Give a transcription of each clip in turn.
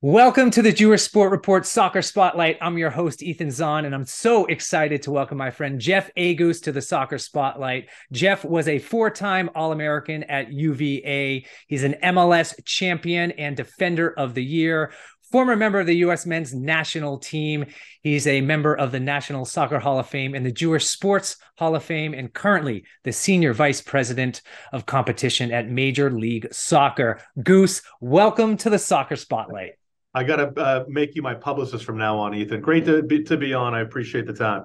Welcome to the Jewish Sport Report Soccer Spotlight. I'm your host, Ethan Zohn, and I'm so excited to welcome my friend Jeff Agoos to the Soccer Spotlight. Jeff was a four time All American at UVA. He's an MLS champion and defender of the year, former member of the U.S. men's national team. He's a member of the National Soccer Hall of Fame and the Jewish Sports Hall of Fame, and currently the senior vice president of competition at Major League Soccer. Goose, welcome to the Soccer Spotlight. I got to uh, make you my publicist from now on, Ethan. Great to be, to be on. I appreciate the time.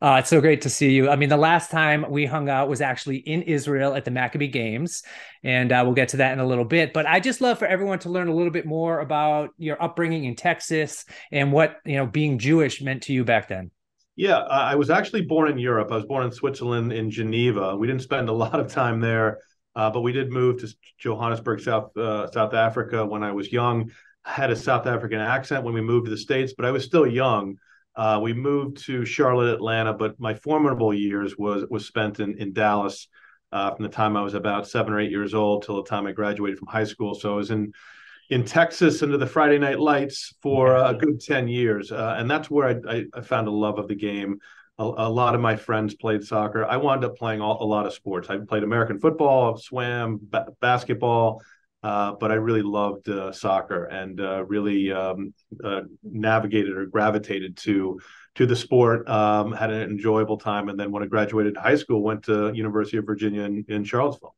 Uh, it's so great to see you. I mean, the last time we hung out was actually in Israel at the Maccabi Games, and uh, we'll get to that in a little bit. But I just love for everyone to learn a little bit more about your upbringing in Texas and what you know being Jewish meant to you back then. Yeah, I was actually born in Europe. I was born in Switzerland, in Geneva. We didn't spend a lot of time there, uh, but we did move to Johannesburg, South uh, South Africa, when I was young had a South African accent when we moved to the States, but I was still young. Uh, we moved to Charlotte, Atlanta, but my formidable years was was spent in in Dallas uh, from the time I was about seven or eight years old till the time I graduated from high school. So I was in in Texas under the Friday Night Lights for a good ten years, uh, and that's where I, I, I, found a love of the game. A, a, lot of my friends played soccer. I wound up playing all, a lot of sports. I played American football, swam, ba- basketball. Uh, but I really loved uh, soccer and uh, really um, uh, navigated or gravitated to to the sport. Um, had an enjoyable time, and then when I graduated high school, went to University of Virginia in, in Charlottesville.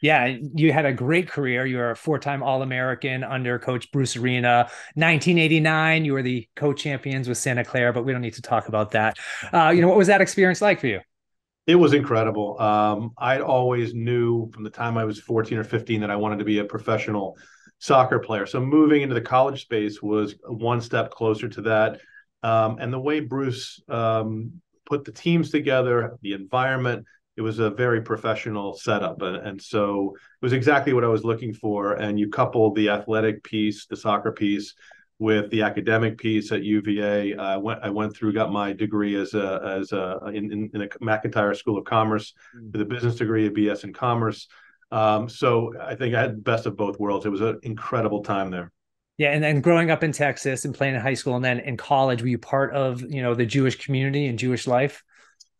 Yeah, you had a great career. You were a four-time All-American under Coach Bruce Arena. 1989, you were the co-champions with Santa Clara, but we don't need to talk about that. Uh, you know, what was that experience like for you? It was incredible. Um, I always knew from the time I was 14 or 15 that I wanted to be a professional soccer player. So moving into the college space was one step closer to that. Um, and the way Bruce um, put the teams together, the environment, it was a very professional setup. And, and so it was exactly what I was looking for. And you couple the athletic piece, the soccer piece, with the academic piece at UVA. I went I went through got my degree as a as a in, in, in the McIntire School of Commerce mm. with a business degree, a BS in commerce. Um, so I think I had the best of both worlds. It was an incredible time there. Yeah, and then growing up in Texas and playing in high school, and then in college, were you part of you know the Jewish community and Jewish life?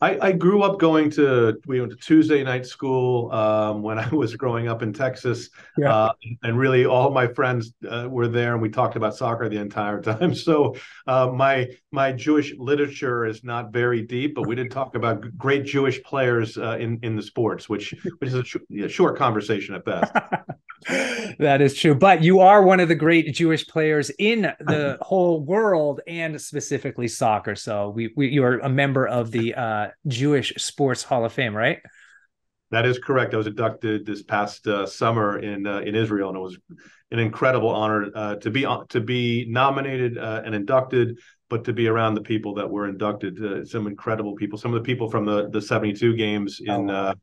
I, I, grew up going to we went to Tuesday night school um, when I was growing up in Texas, yeah. uh, and really all my friends uh, were there, and we talked about soccer the entire time. So uh, my my Jewish literature is not very deep, but we did talk about great Jewish players uh, in in the sports, which which is a, sh- a short conversation at best. that is true. But you are one of the great Jewish players in the whole world and specifically soccer. So we, we you are a member of the uh, Jewish Sports Hall of Fame, right? That is correct. I was inducted this past uh, summer in uh, in Israel, and it was an incredible honor uh, to be to be nominated uh, and inducted, but to be around the people that were inducted. Uh, some incredible people. Some of the people from the the seventy two games in oh,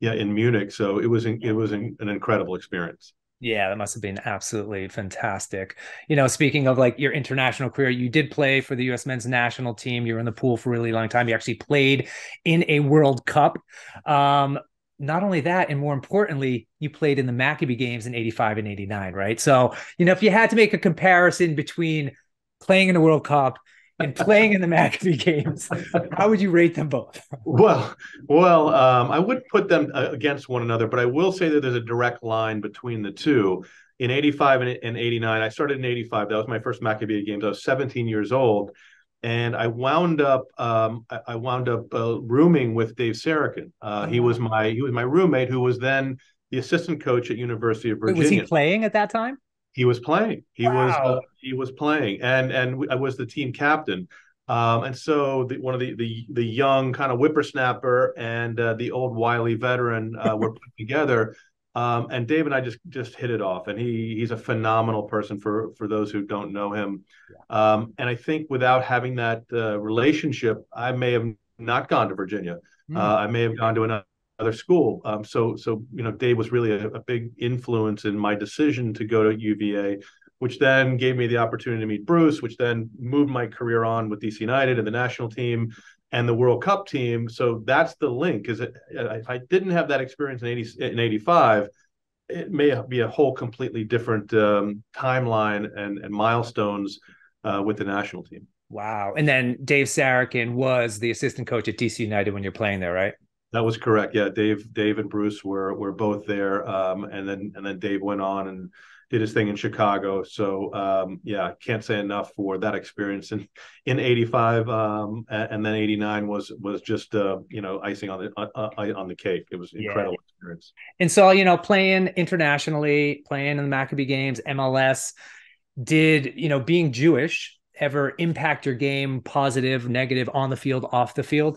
yeah in Munich. So it was it was an incredible experience. Yeah, that must have been absolutely fantastic. You know, speaking of like your international career, you did play for the US men's national team. You were in the pool for a really long time. You actually played in a World Cup. Um, not only that, and more importantly, you played in the Maccabi games in 85 and 89, right? So, you know, if you had to make a comparison between playing in a World Cup and playing in the Maccabi games, how would you rate them both? well, well, um, I wouldn't put them uh, against one another, but I will say that there's a direct line between the two. In 85 and, and 89, I started in 85. That was my first Maccabi games. I was 17 years old. And I wound up, um, I, I, wound up uh, rooming with Dave Sarachan. Uh, he was my, he was my roommate, who was then the assistant coach at University of Virginia. Wait, was he playing at that time? He was playing. He wow. was uh, he was playing, and and I was the team captain. Um, and so the, one of the the the young kind of whippersnapper and uh, the old wily veteran uh, were put together. Um, and Dave and I just just hit it off, and he he's a phenomenal person for for those who don't know him. Um, and I think without having that uh, relationship, I may have not gone to Virginia. Mm. I may have gone to another other school. Um, so, so you know, Dave was really a, a, big influence in my decision to go to UVA, which then gave me the opportunity to meet Bruce, which then moved my career on with DC United and the national team and the World Cup team. So that's the link. Is it? If I didn't have that experience in eighty in eighty five, it may be a whole completely different um, timeline and, and milestones uh, with the national team. Wow. And then Dave Sarachan was the assistant coach at DC United when you're playing there, right? That was correct. Yeah, Dave, Dave and Bruce were were both there, um, and then and then Dave went on and did his thing in Chicago. So um, yeah, can't say enough for that experience in in '85, um, and then '89 was was just uh, you know icing on the uh, uh on the cake. It was incredible yeah. experience. And so you know, playing internationally, playing in the Maccabi games, MLS, did you know being Jewish ever impact your game, positive, negative, on the field, off the field?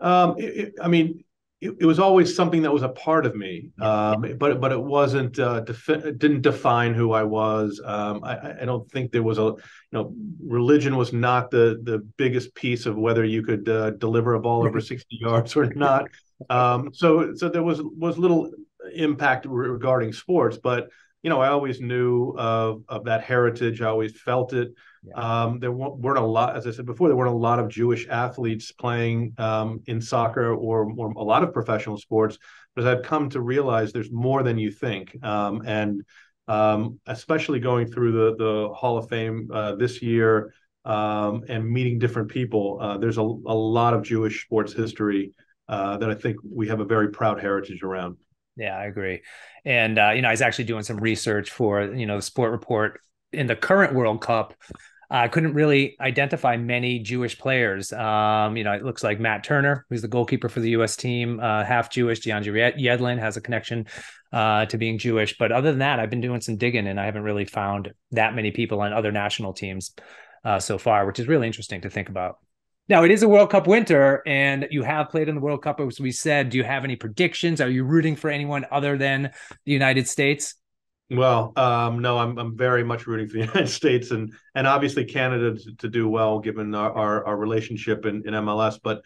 Um, it, it, I mean, it, it, was always something that was a part of me, um, but but it wasn't uh, defi- didn't define who I was. Um, I, I, don't think there was a you know religion was not the the biggest piece of whether you could uh, deliver a ball over sixty yards or not. Um, so so there was was little impact regarding sports, but you know I always knew of of that heritage. I always felt it. Yeah. Um, there weren't a lot, as I said before, there weren't a lot of Jewish athletes playing um, in soccer or, or, a lot of professional sports. But as I've come to realize, there's more than you think, um, and um, especially going through the the Hall of Fame uh, this year um, and meeting different people, uh, there's a, a lot of Jewish sports history uh, that I think we have a very proud heritage around. Yeah, I agree. And uh, you know, I was actually doing some research for you know the Sport Report in the current World Cup. I couldn't really identify many Jewish players. Um, you know, it looks like Matt Turner, who's the goalkeeper for the U.S. team, uh, half Jewish. DeAndre Yedlin has a connection uh, to being Jewish. But other than that, I've been doing some digging, and I haven't really found that many people on other national teams uh, so far, which is really interesting to think about. Now it is a World Cup winter, and you have played in the World Cup, as we said. Do you have any predictions? Are you rooting for anyone other than the United States? Well, um, no, I'm I'm very much rooting for the United States and and obviously Canada to, to do well given our, our, our relationship in, in MLS. But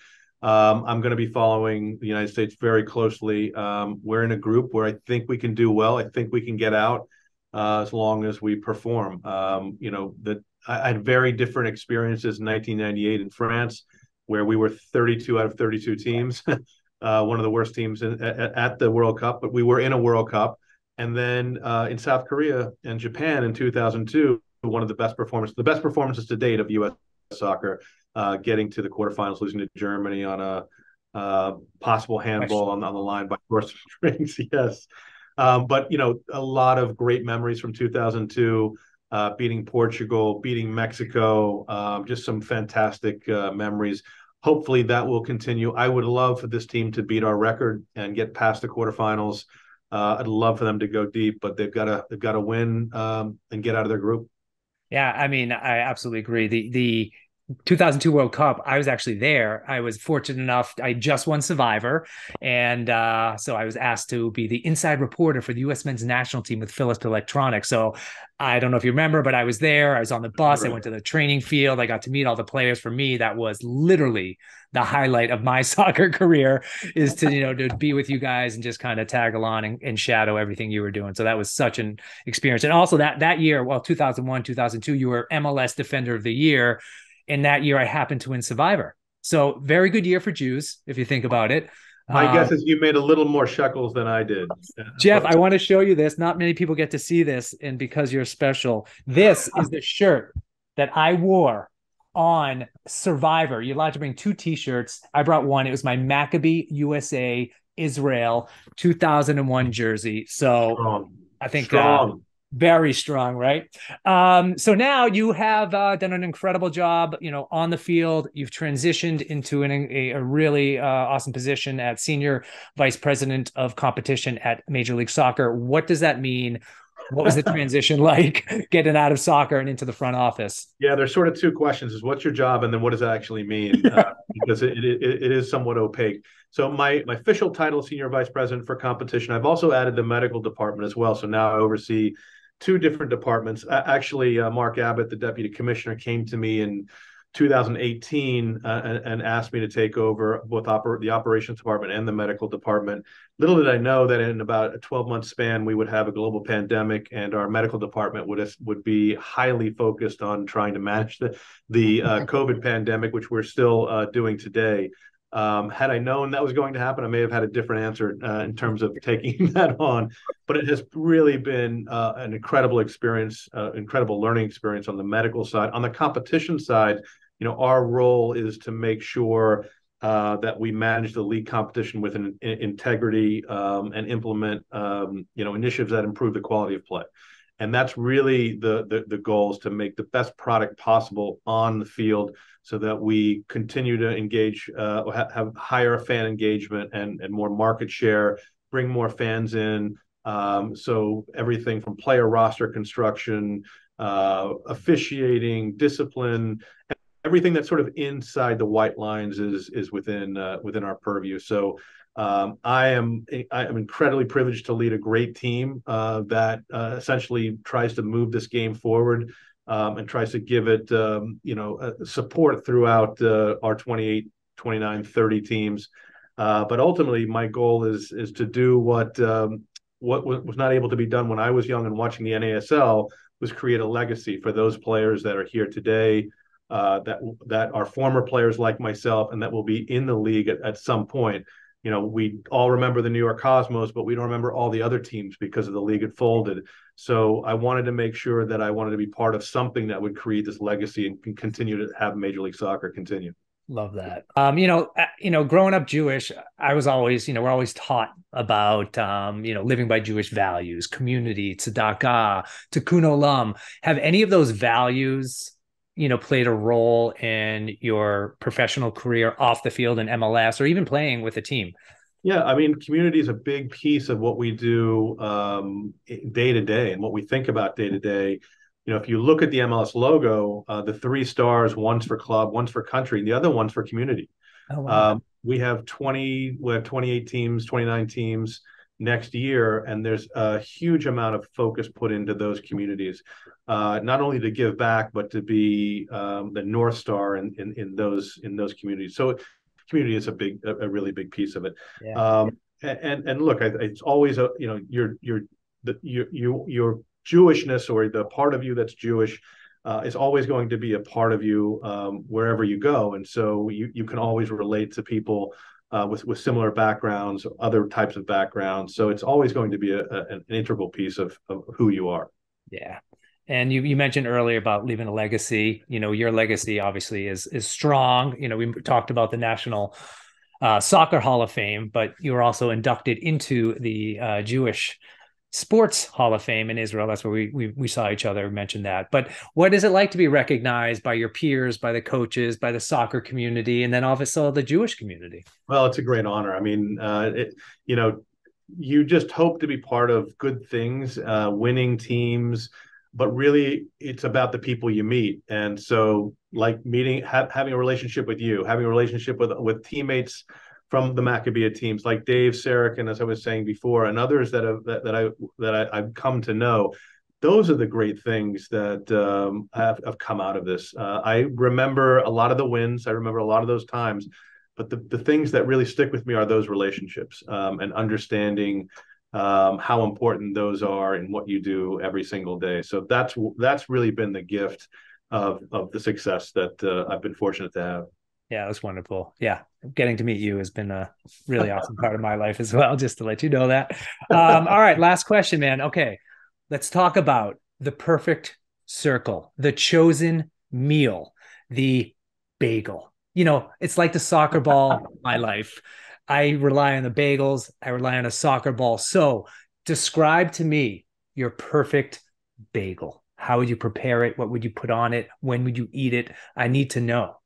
um, I'm going to be following the United States very closely. Um, we're in a group where I think we can do well. I think we can get out uh, as long as we perform. Um, you know, that I, had very different experiences in 1998 in France, where we were 32 out of 32 teams, uh, one of the worst teams in, at, at the World Cup, but we were in a World Cup and then uh, in South Korea and Japan in 2002, one of the best performances, the best performances to date of U.S. soccer, uh, getting to the quarterfinals, losing to Germany on a uh, possible handball on, on, the line by Torsten Frings. yes, um, but you know a lot of great memories from 2002. Uh, beating Portugal, beating Mexico, um, just some fantastic uh, memories. Hopefully that will continue. I would love for this team to beat our record and get past the quarterfinals. Uh, I'd love for them to go deep, but they've got to they've got to win um, and get out of their group. Yeah, I mean, I absolutely agree. The the 2002 World Cup, I was actually there. I was fortunate enough, I just won Survivor. And uh, so I was asked to be the inside reporter for the US men's national team with Philips Electronics. So I don't know if you remember, but I was there. I was on the bus. I went to the training field. I got to meet all the players. For me, that was literally the highlight of my soccer career is to, you know, to be with you guys and just kind of tag along and, and shadow everything you were doing. So that was such an experience. And also that that year, well, 2001, 2002, you were MLS Defender of the Year in that year, I happened to win Survivor. So very good year for Jews, if you think about it. My uh, guess is you made a little more shekels than I did. Jeff, I want to show you this. Not many people get to see this, and because you're special, this is the shirt that I wore on Survivor. You're allowed to bring two T-shirts. I brought one. It was my Maccabi USA Israel 2001 jersey. So Strong. I think uh, very strong, right? Um, so now you have uh, done an incredible job, you know, on the field. You've transitioned into an, a, a really uh, awesome position at senior vice president of competition at Major League Soccer. What does that mean? What was the transition like getting out of soccer and into the front office? Yeah, there's sort of two questions: is what's your job, and then what does that actually mean? Uh, because it, it, it is somewhat opaque. So my my official title, senior vice president for competition. I've also added the medical department as well. So now I oversee two different departments. Actually, uh, Mark Abbott, the deputy commissioner, came to me in 2018 uh, and, and, asked me to take over both oper- the operations department and the medical department. Little did I know that in about a 12 month span, we would have a global pandemic, and our medical department would would be highly focused on trying to manage the the uh, COVID pandemic, which we're still uh, doing today. Um, had I known that was going to happen, I may have had a different answer uh, in terms of taking that on. But it has really been uh, an incredible experience, uh, incredible learning experience on the medical side. On the competition side, you know, our role is to make sure uh, that we manage the league competition with an, in, integrity um, and implement, um, you know, initiatives that improve the quality of play and that's really the, the the goal is to make the best product possible on the field so that we continue to engage uh, have, have higher fan engagement and and more market share bring more fans in. Um, so everything from player roster construction uh, officiating discipline everything that's sort of inside the white lines is is within uh, within our purview. So um, I am I am incredibly privileged to lead a great team uh, that uh, essentially tries to move this game forward um, and tries to give it um, you know uh, support throughout uh, our 28, 29, 30 teams. Uh, but ultimately, my goal is is to do what um, what was not able to be done when I was young and watching the NASL was create a legacy for those players that are here today. Uh, that that are former players like myself and that will be in the league at, at some point you know, we all remember the New York Cosmos, but we don't remember all the other teams because of the league had folded. So I wanted to make sure that I wanted to be part of something that would create this legacy and continue to have Major League Soccer continue. Love that. Um, you know, you know, growing up Jewish, I was always, you know, we're always taught about, um, you know, living by Jewish values, community, tzedakah, tikkun olam. Have any of those values you know played a role in your professional career off the field in MLS or even playing with a team? Yeah, I mean, community is a big piece of what we do um, day to day and what we think about day to day. You know, if you look at the MLS logo, uh, the three stars, one's for club, one's for country, and the other one's for community. Oh, wow. um, we have 20, we have 28 teams, 29 teams next year, and there's a huge amount of focus put into those communities, uh, not only to give back but to be um, the north star in, in, in those in those communities. So, community is a big, a, really big piece of it. Yeah. Um, and and look, it's always a you know your your the your your your Jewishness or the part of you that's Jewish. Uh, is always going to be a part of you um, wherever you go, and so you you can always relate to people uh, with with similar backgrounds, other types of backgrounds. So it's always going to be a, a, an integral piece of, of who you are. Yeah. And you, you mentioned earlier about leaving a legacy. You know, your legacy obviously is is strong. You know, we talked about the National uh, Soccer Hall of Fame, but you were also inducted into the uh, Jewish Sports Hall of Fame in Israel. That's where we, we we saw each other mention that. But what is it like to be recognized by your peers, by the coaches, by the soccer community, and then also the Jewish community? Well, it's a great honor. I mean, uh, it, you know, you just hope to be part of good things, uh, winning teams, but really it's about the people you meet. And so, like meeting, ha- having a relationship with you, having a relationship with with teammates from the Maccabiah teams, like Dave Sarachan, as I was saying before, and others that have that, that I that I, have come to know. Those are the great things that um, have, have come out of this. Uh, I remember a lot of the wins. I remember a lot of those times, but the, the things that really stick with me are those relationships um, and understanding um, how important those are in what you do every single day. So that's that's really been the gift of of the success that uh, I've been fortunate to have. Yeah, it was wonderful. Yeah, getting to meet you has been a really awesome part of my life as well. Just to let you know that. Um, all right, last question, man. Okay, let's talk about the perfect circle, the chosen meal, the bagel. You know, it's like the soccer ball. my life. I rely on the bagels. I rely on a soccer ball. So, describe to me your perfect bagel. How would you prepare it? What would you put on it? When would you eat it? I need to know.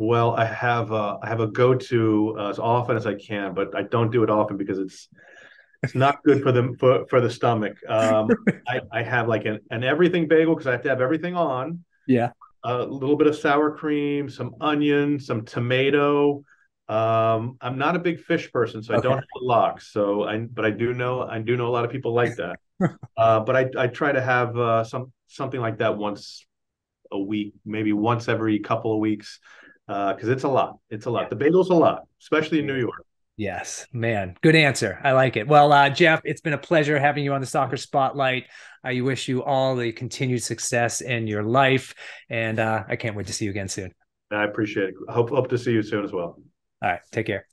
Well, I have a, I have a go-to uh, as often as I can, but I don't do it often because it's it's not good for the for, for the stomach. Um, I, I have like an, an everything bagel because I have to have everything on. Yeah. A little bit of sour cream, some onion, some tomato. Um, I'm not a big fish person, so I don't have lox. So I, but I do know I do know a lot of people like that. uh, but I I try to have uh, some something like that once a week, maybe once every couple of weeks because uh, it's a lot. It's a lot. The bagel's a lot, especially in New York. Yes, man. Good answer. I like it. Well, uh, Jeff, it's been a pleasure having you on the Soccer Spotlight. I wish you all the continued success in your life, and uh, I can't wait to see you again soon. I appreciate it. Hope hope to see you soon as well. All right. Take care.